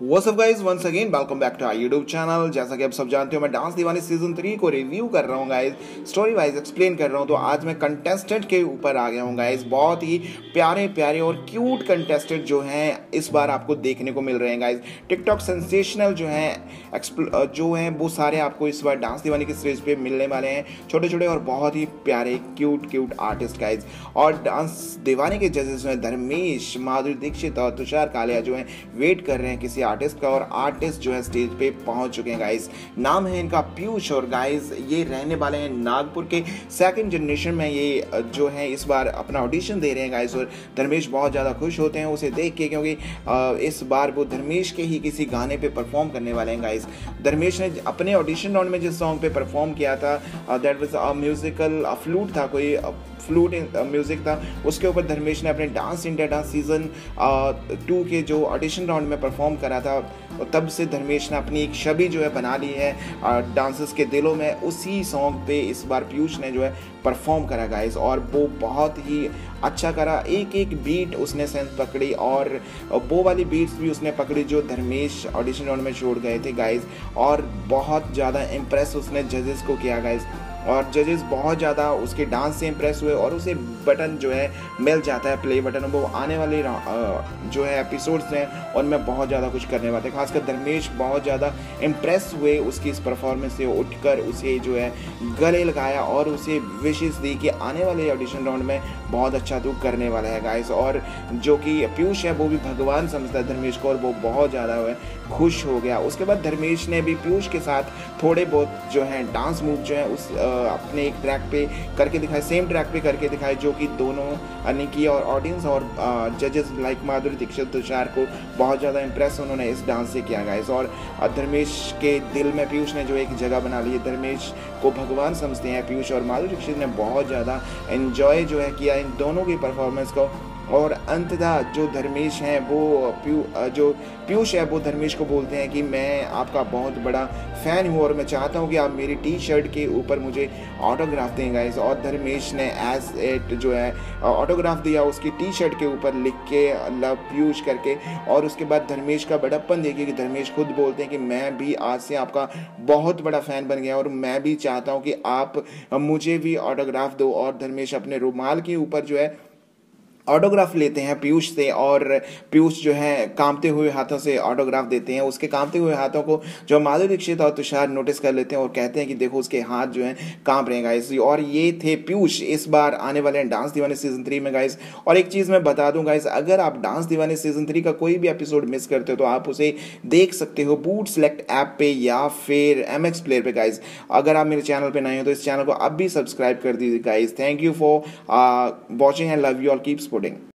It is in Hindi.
What's up, guys? Once again, welcome back to our YouTube channel. जैसा कि आप सब जानते हो, मैं डांस दीवानी सीज़न थ्री को रिव्यू कर रहा हूँ गाइज़ स्टोरी वाइज एक्सप्लेन कर रहा हूँ तो आज मैं कंटेस्टेंट के ऊपर आ गया हूँ गाइज़ बहुत ही प्यारे प्यारे और क्यूट कंटेस्टेंट जो हैं, इस बार आपको देखने को मिल रहे हैं गाइज़ टिकटॉक सेंसेशनल जो हैं जो हैं, वो सारे आपको इस बार डांस दीवानी के स्टेज पे मिलने वाले हैं. छोटे छोटे और बहुत ही प्यारे क्यूट क्यूट आर्टिस्ट गाइज़ और डांस दीवानी के जजेस हैं, धर्मेश, माधुरी, दीक्षित और तुषार कालिया जो हैं वेट कर रहे हैं किसी आर्टिस्ट का और आर्टिस्ट जो है स्टेज पे पहुँच चुके हैं गाइस नाम है इनका पीयूष और गाइस ये रहने वाले हैं नागपुर के सेकंड जनरेशन में ये जो है इस बार अपना ऑडिशन दे रहे हैं गाइस और धर्मेश बहुत ज़्यादा खुश होते हैं उसे देख के क्योंकि इस बार वो धर्मेश के ही किसी गाने पे परफॉर्म करने वाले हैं गाइस धर्मेश ने अपने ऑडिशन राउंड में जिस सॉन्ग पे परफॉर्म किया था that was a musical flute था, कोई फ्लूट म्यूज़िक था। उसके ऊपर धर्मेश ने अपने dance India dance season two के जो ऑडिशन राउंड में परफॉर्म करा था, और तब से धर्मेश ने अपनी एक छवि जो है बना ली है डांसर्स के दिलों में। उसी सॉन्ग पे इस बार पीयूष ने जो है परफॉर्म करा गाइस और वो बहुत ही अच्छा करा। एक एक बीट उसने सेंस पकड़ी, और वो वाली बीट्स भी उसने पकड़ी जो धर्मेश ऑडिशन राउंड में छोड़ गए थे गाइस और बहुत ज़्यादा इम्प्रेस उसने जजेस को किया गाइस और जजेस बहुत ज़्यादा उसके डांस से इम्प्रेस हुए और उसे बटन जो है मिल जाता है प्ले बटन वो आने वाले जो है एपिसोड्स हैं, उनमें बहुत ज़्यादा कुछ करने वाले खासकर धर्मेश बहुत ज़्यादा इम्प्रेस हुए उसकी इस परफॉर्मेंस से उठकर उसे जो है गले लगाया और उसे विशेष दी कि आने वाले ऑडिशन राउंड में बहुत अच्छा तू करने वाला है गाइस और जो कि पीयूष है, वो भी भगवान समझता है धर्मेश को और वो बहुत ज़्यादा खुश हो गया। उसके बाद धर्मेश ने भी पीयूष के साथ थोड़े बहुत जो है डांस मूव जो है उस अपने एक ट्रैक पे करके दिखाए सेम ट्रैक पे करके दिखाए, जो कि दोनों, यानी कि और ऑडियंस और जजेस लाइक माधुरी दीक्षित तुषार को बहुत ज़्यादा इंप्रेस उन्होंने इस डांस से किया गाइस और धर्मेश के दिल में पीयूष ने जो एक जगह बना ली है धर्मेश को भगवान समझते हैं पीयूष और माधुरी दीक्षित ने बहुत ज़्यादा इन्जॉय जो है किया इन दोनों की परफॉर्मेंस को. और अंततः जो धर्मेश हैं, वो प्यू, जो पीयूष है, वो धर्मेश को बोलते हैं कि मैं आपका बहुत बड़ा फ़ैन हूँ और मैं चाहता हूँ कि आप मेरी टी शर्ट के ऊपर मुझे ऑटोग्राफ दें गाइस और धर्मेश ने एज एट जो है ऑटोग्राफ दिया, उसकी टी शर्ट के ऊपर लिख के लव पीयूष करके, और उसके बाद धर्मेश का बड़प्पन देखिए कि धर्मेश खुद बोलते हैं कि मैं भी आज से आपका बहुत बड़ा फ़ैन बन गया और मैं भी चाहता हूँ कि आप मुझे भी ऑटोग्राफ दो और धर्मेश अपने रुमाल के ऊपर जो है ऑटोग्राफ लेते हैं पीयूष से और पीयूष जो है कामते हुए हाथों से ऑटोग्राफ देते हैं। उसके कामते हुए हाथों को जो माधुरी दीक्षित और तुषार नोटिस कर लेते हैं और कहते हैं कि देखो उसके हाथ जो हैं काँप रहे हैं गाइस और ये थे पीयूष इस बार आने वाले हैं डांस दीवाने सीज़न थ्री में गाइस और एक चीज़ मैं बता दूँ गाइस अगर आप डांस दीवाने सीज़न थ्री का कोई भी एपिसोड मिस करते हो तो आप उसे देख सकते हो बूट सेलेक्ट ऐप पे या फिर एम एक्स प्लेयर पे गाइज़ अगर आप मेरे चैनल पर नए हो तो इस चैनल को अब भी सब्सक्राइब कर दीजिए guys thank you for watching and love you all keep coding.